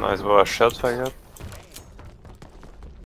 Nice, wo er Shelter gehabt?